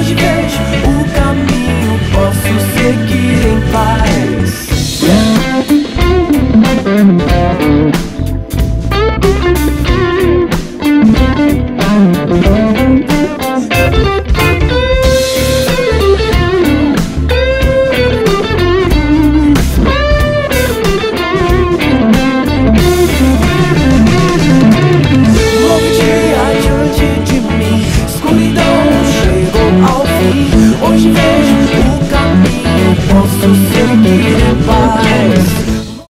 hoje vejo so